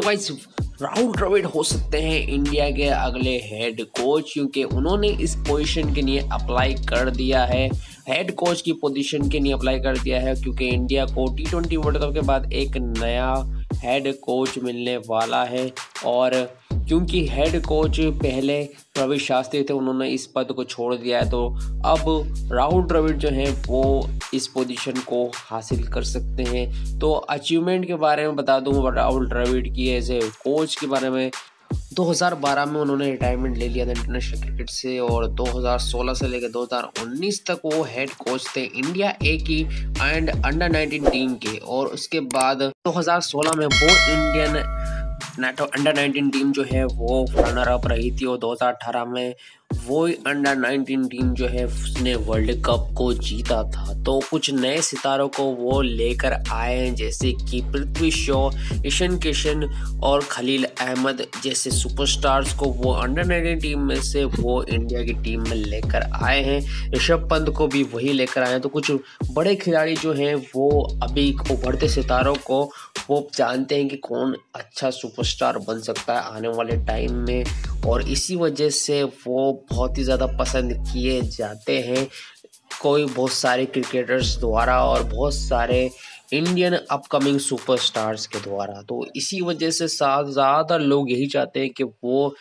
Guys Rahul Dravid हो सकते हैं इंडिया के अगले हेड कोच क्योंकि उन्होंने इस पोजीशन के लिए अप्लाई कर दिया है। हेड कोच की पोजीशन के लिए अप्लाई कर दिया है, क्योंकि इंडिया को टी ट्वेंटी वर्ल्ड कप के बाद एक नया हेड कोच मिलने वाला है। और क्योंकि हेड कोच पहले रवि शास्त्री थे, उन्होंने इस पद को छोड़ दिया है तो अब राहुल द्रविड़ जो हैं, वो इस पोजीशन को हासिल कर सकते हैं। तो अचीवमेंट के बारे में बता दूँ, राहुल द्रविड़ की एज ए कोच के बारे में 2012 में उन्होंने रिटायरमेंट ले लिया था इंटरनेशनल क्रिकेट से, और 2016 से लेकर 2019 तक वो हेड कोच थे इंडिया ए की एंड अंडर 19 टीम के। और उसके बाद 2016 में वो इंडियन नेटो अंडर 19 टीम जो है वो रनर अप रही थी और 2018 में वो अंडर 19 टीम जो है उसने वर्ल्ड कप को जीता था। तो कुछ नए सितारों को वो लेकर आए हैं, जैसे कि पृथ्वी शॉ, ईशन किशन और खलील अहमद जैसे सुपरस्टार्स को वो अंडर 19 टीम में से वो इंडिया की टीम में लेकर आए हैं। ऋषभ पंत को भी वही लेकर आए हैं। तो कुछ बड़े खिलाड़ी जो हैं वो अभी उभरते सितारों को वो जानते हैं कि कौन अच्छा सुपरस्टार बन सकता है आने वाले टाइम में। और इसी वजह से वो बहुत ही ज़्यादा पसंद किए जाते हैं। कोई बहुत सारे क्रिकेटर्स द्वारा और बहुत सारे इंडियन अपकमिंग सुपरस्टार्स के द्वारा। तो इसी वजह से ज़्यादा लोग यही चाहते हैं कि वो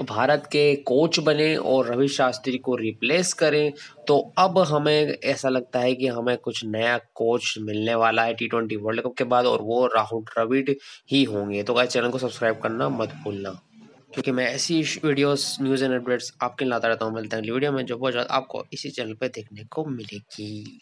भारत के कोच बने और रवि शास्त्री को रिप्लेस करें। तो अब हमें ऐसा लगता है कि हमें कुछ नया कोच मिलने वाला है टी ट्वेंटी वर्ल्ड कप के बाद और वो राहुल द्रविड ही होंगे। तो गाइस चैनल को सब्सक्राइब करना मत भूलना। क्योंकि मैं ऐसी वीडियोस न्यूज़ एंड अपडेट्स आपके लाता रहता हूँ। मिलते हैं अगली वीडियो में जो बहुत ज़्यादा आपको इसी चैनल पर देखने को मिलेगी।